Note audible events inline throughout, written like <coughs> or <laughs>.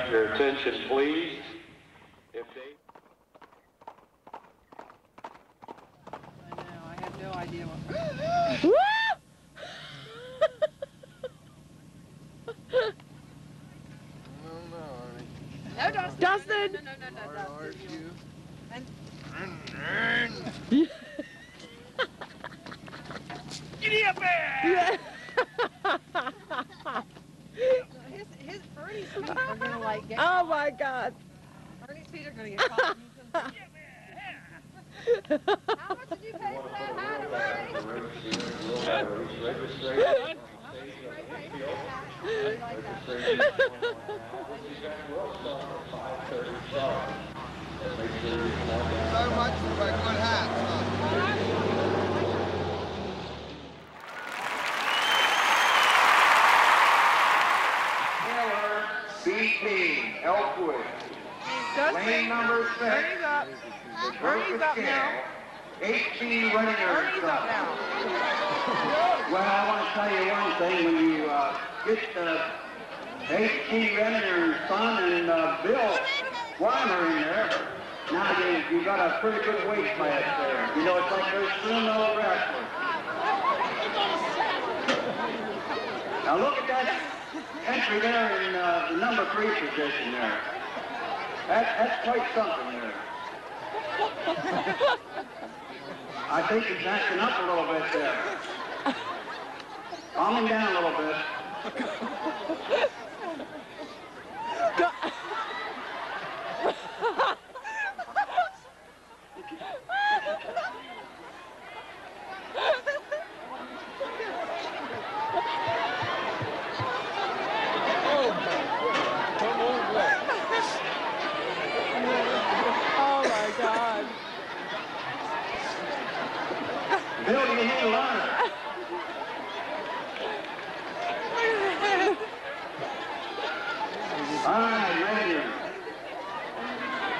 have your attention, please? If they... I know, I have no idea what. No, no, No, Dustin. Dustin! No, no, no, no, no, Hard Dustin. you. And- Yeah. His, his, Ernie's feet are gonna like get. oh my God. Ernie's feet are gonna get caught. <laughs> How much did you pay for that hat, Ernie? So much for a good hat, huh? Miller, BP, Elkwood, lane number six. Ernie's up. Ernie's up now. 18 running Ernie's up now. Well, I want to tell you one thing. When you uh, get the H.T. Renner's son and uh, Bill Weimer in there, now you, you got a pretty good weight class there. You know, it's like there's still no wrestlers. Now look at that entry there in uh, the number three position there. That, that's quite something there. I think he's acting up a little bit there. Calm him down a little bit. Oh my God. Bill, you need to learn. All right, Ranger.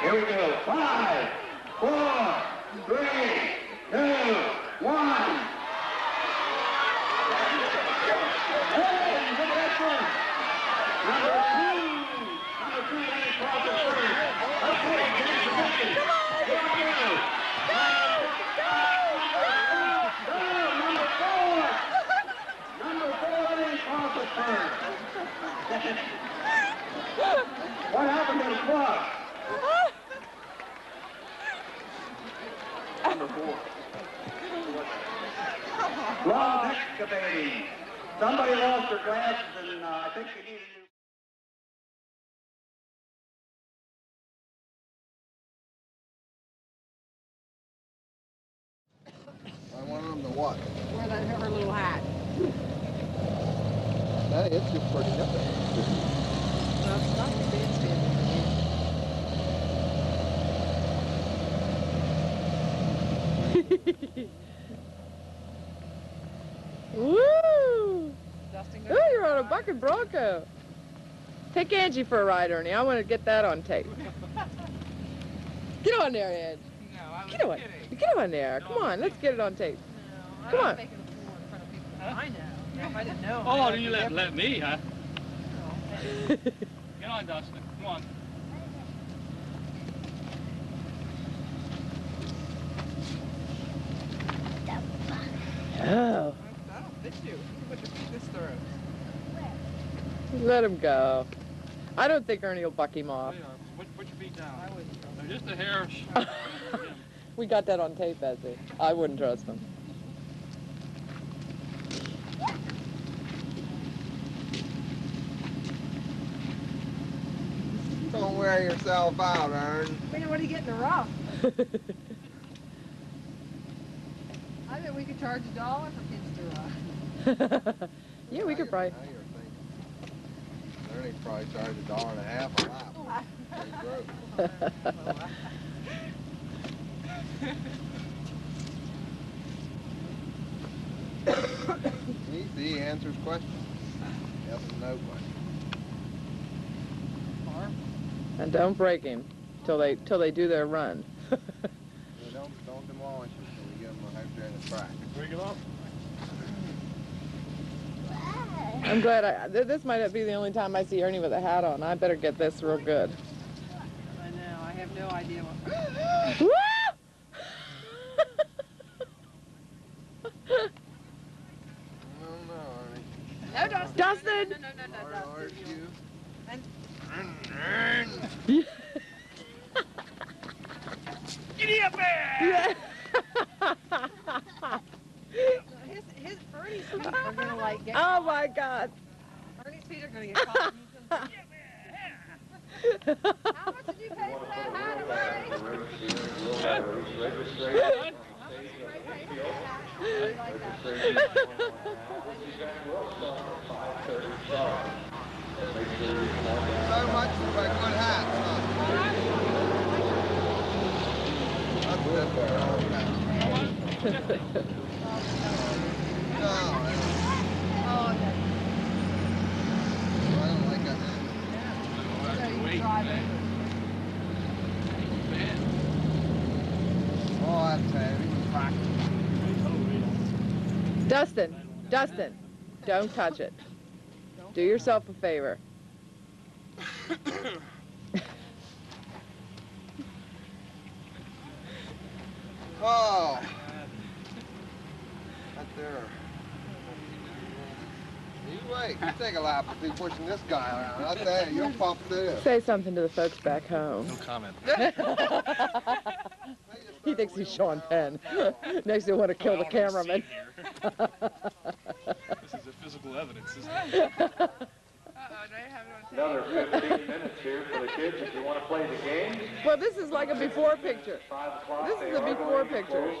Here we go. Five, four, three, two, one. That. Number two. Number two, Danny Crawford first. Go. Go, number four. Number four, Danny Crawford first. What happened to the clock? Number four. Long excavating. Somebody lost their glasses and uh, I think they need a new. I want them to what? Wear that her little hat. Hey, it's just pretty nothing. That's not the bandstand. Woo! Dustin, Ooh, you're on a bucket bronco. Take Angie for a ride, Ernie. I want to get that on tape. Get on there, Angie. No, I was Get on. kidding. Get on there. Come on, let's get it on tape. No, Come I'm on. not making a fool in front of people that I know. If I didn't know. Oh, I'd you let, let me, huh? <laughs> Get on, Dustin. Come on. Oh, I don't fit you. You put your feet this through. Let him go. I don't think Ernie will buck him off. There you are. Put, put your feet I down. wouldn't. trust just a hair. <laughs> We got that on tape, Bessie. I wouldn't trust him. Don't wear yourself out, Ern. Man, what are you getting a rough? <laughs> I bet we could charge a dollar for kids to ride. <laughs> yeah, we Now could you're- probably. Now you're thinking. Ernie probably charged a dollar and a half a lap. <laughs> Pretty broke. <coughs> Easy, he answers questions. Yes and no questions. and don't break him till they till they do their run. <laughs> We don't, don't demolish him until we get him out there in the track. Bring him up. I'm glad I. This might be the only time I see Ernie with a hat on. I better get this real good. I know, I have no idea what. No, no, Ernie. No, Dustin. <laughs> Dustin! No, no, no, no, no, Hard, hard, Dustin. you. And- <laughs> Giddy up there! <laughs> Yeah. His, his, Ernie's feet are gonna <laughs> like get, oh my God. Ernie's feet are gonna get caught. and he's <laughs> gonna- How much did you pay for that hat, Ernie? <laughs> Great hat. I like that. So much for my good hats, huh? That's it for all that. No, I Oh, okay. don't- I don't like a hat. So you can drive over. Oh, that's heavy. Dustin, Dustin, don't touch it. Do yourself a favor. <coughs> Oh. Right there. You wait. You take a lap and be pushing this guy around. I tell you, you'll pump too. Say something to the folks back home. No comment. <laughs> he thinks he's Sean Penn. <laughs> Next, they want to kill the cameraman. <laughs> This is a physical evidence, isn't it? Another 15 minutes here for the kids if you want to play the game. well, this is like a before picture. This is a before picture.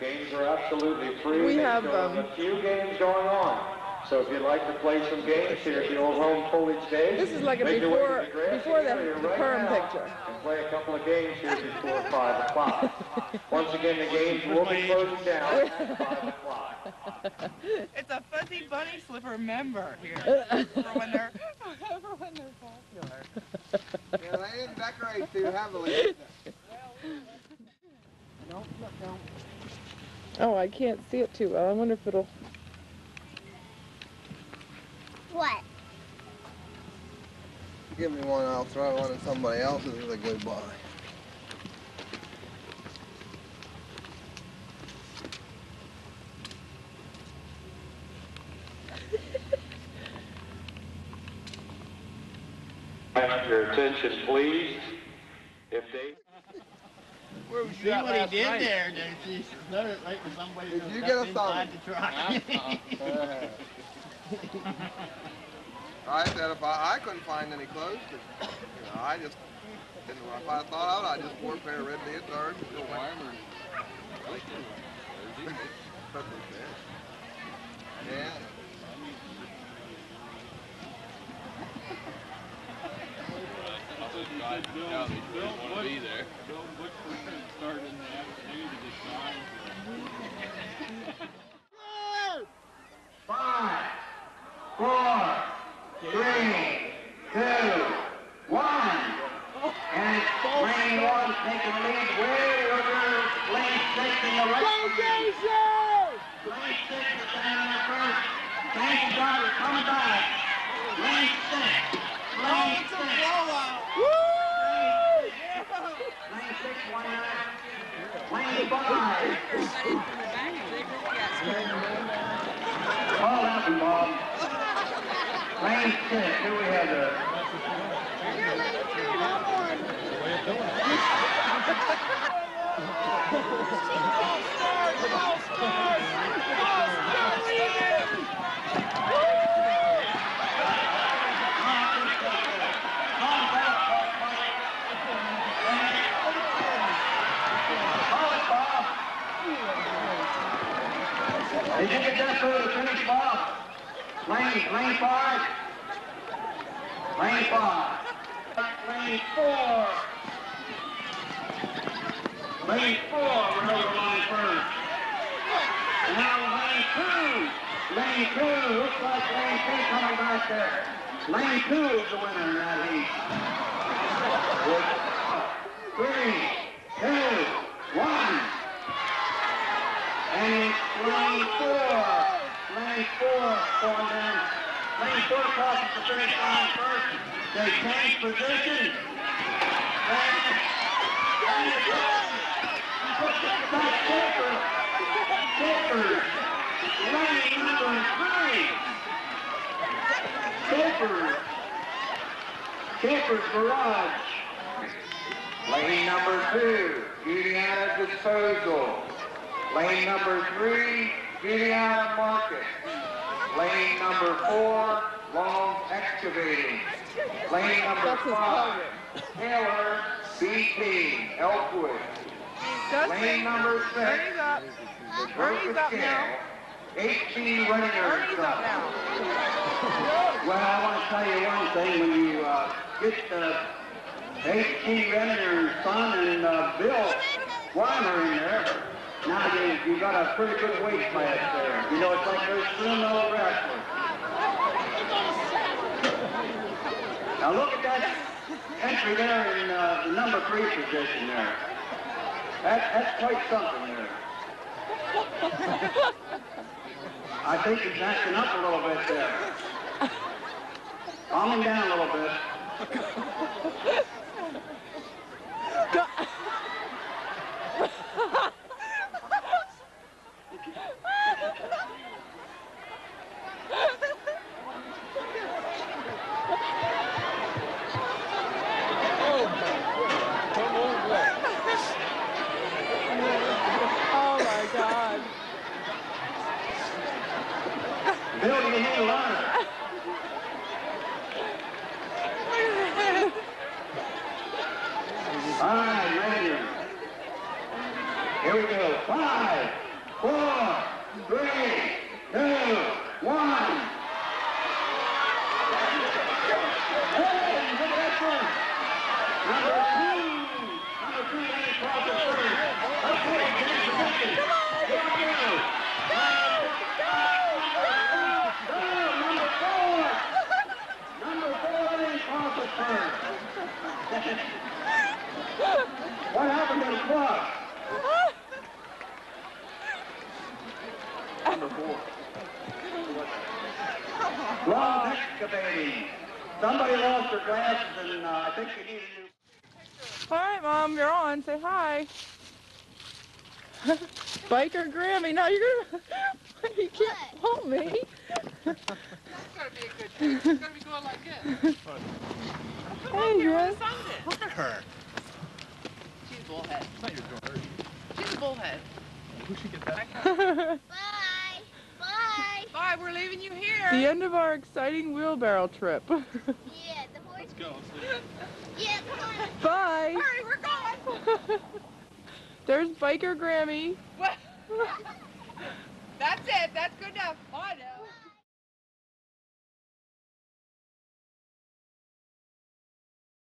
Games are absolutely free. We have, um, a few games going on. So if you'd like to play some games here at the old home foliage days, This is like a make your way to before- the grassy before the- area the right perm now picture. And play a couple of games here before <laughs> five o'clock. Once again, the games will be closing down at five <laughs> o'clock. It's a fuzzy bunny slipper member here. <laughs> For when they're, for when they're popular. Yeah, they didn't decorate too heavily. Don't, look, don't. Oh, I can't see it too well. I wonder if it'll. Give me one, I'll throw one at somebody else's with a goodbye. Have your attention, please. If they See what he did there, don't you? Throw it right where somebody Did goes you get a inside thumb? the truck. <laughs> <laughs> I said if I, I couldn't find any clothes, 'cause, you know, I just didn't. If I thought out, I just wore a pair of red leotards and go went. Yeah. <laughs> Five, four, three, two, one. And it's lane one taking the lead way over lane six in the right. Lane six is down there first. Thank you, God, is coming back. Lane six. Lane six. Lane six, one nine. Lane five. Call that one, Bob. Lane six, who we have there? Call it, Bob. Did you get to finish, Bob? Lane, lane five? Lane five. Lane four. Lane four, we're over line first. Now lane two. Lane two, looks like lane two coming back there. Lane two is the winner in that heat. Three, two, one. And it's lane four. Lane four down. Lane four crosses the finish line first. They change position. And it's on. Back. Lane number three. Capers. Capers Garage. Lane number two, Juniata Disposal. Lane number three, Juniata Market. Lane number four, Long Excavating. Lane number five, Taylor BT, Elkwood. Lane number six, Ernie's up. Ernie's up now. H.T. Rainer. Ernie's up now. Well, I want to tell you one thing. When you uh, get uh, H.T. Renner, son, and uh, Bill Weimer in there, now you, you got a pretty good weight class there. You know, it's like those sumo wrestlers. Now look at that entry there in uh, the number three position there. That, that's quite something there. I think he's acting up a little bit there. Calm him down a little bit. Oh my God. Bill, do you need a ladder? All right, Ranger. Here we go. Five, four, three, two, one. Hey, look at that one. Number two. Number two, Lane Crawford first. Okay, get in position. Here we go. Go, number four. Number four, Lane Crawford first. What happened to the clock? Number four. Long excavating. Somebody lost their glasses and uh, I think you need a new... All right, Mom, you're on. Say hi. <laughs> Biker Grammy. No, you're gonna. <laughs> You can't hold me. <laughs> That's gonna be a good thing. It's gonna be going like this. Hey, Chris. Look at her. She's a bullhead. It's not your daughter. She's a bullhead. Who should get that? Bye. Bye. Bye, we're leaving you here. the end of our exciting wheelbarrow trip. Yeah, the horse. Let's go. Let's leave. Yeah, come on. Bye. Hurry, we're going. <laughs> There's Biker Grammy. <laughs> That's it. That's good enough. I know.